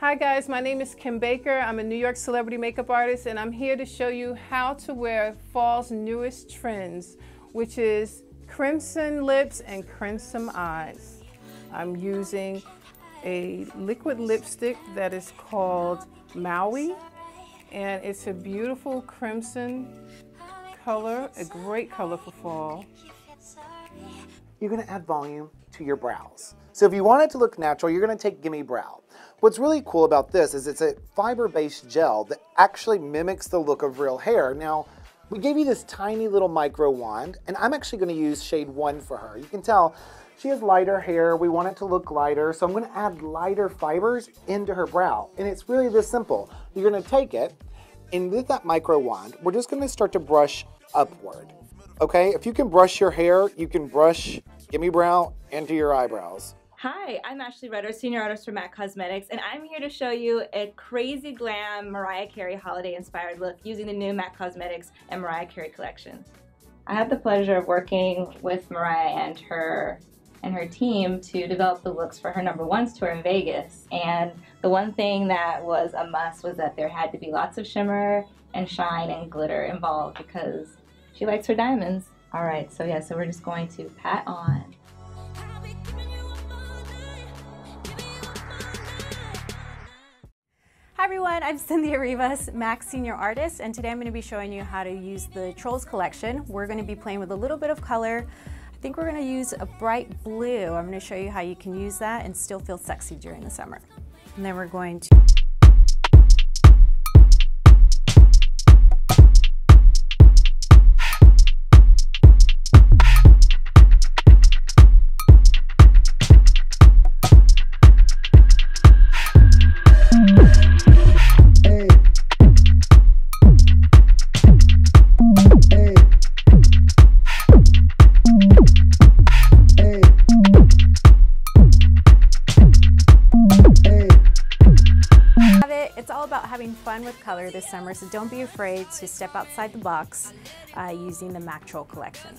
Hi guys, my name is Kim Baker. I'm a New York celebrity makeup artist and I'm here to show you how to wear fall's newest trends, which is crimson lips and crimson eyes. I'm using a liquid lipstick that is called Maui and it's a beautiful crimson color, a great color for fall. You're gonna add volume to your brows. So if you want it to look natural, you're gonna take Gimme Brow. What's really cool about this is it's a fiber-based gel that actually mimics the look of real hair. Now, we gave you this tiny little micro wand, and I'm actually gonna use shade one for her. You can tell she has lighter hair. We want it to look lighter, so I'm gonna add lighter fibers into her brow. And it's really this simple. You're gonna take it, and with that micro wand, we're just gonna start to brush upward. Okay, if you can brush your hair, you can brush Gimme Brow into your eyebrows. Hi, I'm Ashley Rutter, Senior Artist for MAC Cosmetics, and I'm here to show you a crazy glam Mariah Carey holiday inspired look using the new MAC Cosmetics and Mariah Carey collection. I had the pleasure of working with Mariah and her and her team to develop the looks for her number ones tour in Vegas. And the one thing that was a must was that there had to be lots of shimmer and shine and glitter involved because she likes her diamonds. All right, so yeah, so we're just going to pat on everyone, I'm Cynthia Rivas, MAC Senior Artist, and today I'm going to be showing you how to use the Trolls collection. We're going to be playing with a little bit of color. I think we're going to use a bright blue. I'm going to show you how you can use that and still feel sexy during the summer. And then we're going to about having fun with color this summer, so don't be afraid to step outside the box uh, using the MAC Troll collection.